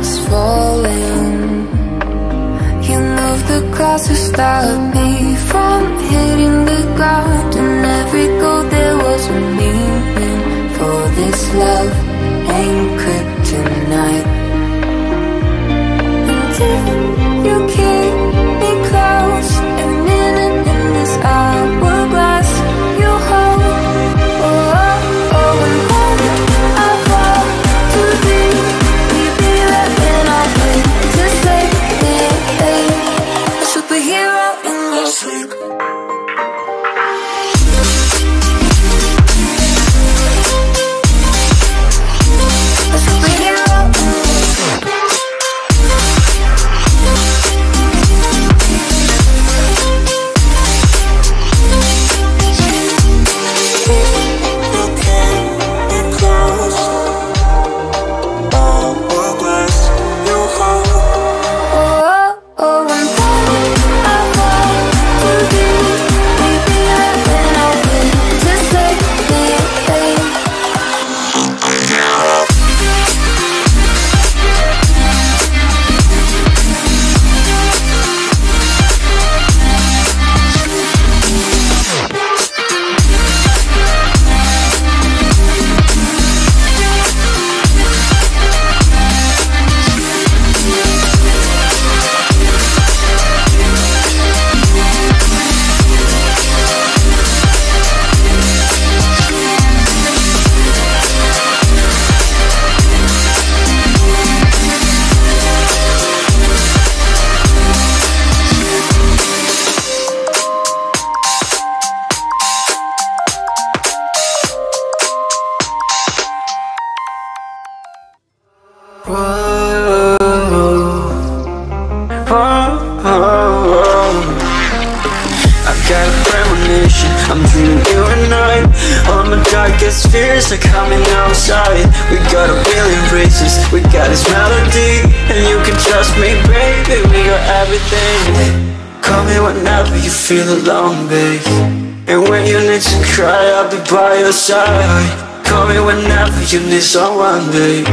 When falling. You moved the clouds to stop me from hitting the ground. My fears are coming outside We got a billion races, we got this melody And you can trust me, baby, we got everything. Call me whenever you feel alone, babe. And when you need to cry, I'll be by your side. Call me whenever you need someone, babe.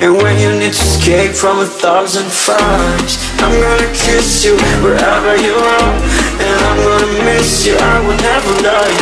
And when you need to escape from a thousand fires I'm gonna kiss you wherever you are. And I'm gonna miss you, I will never lie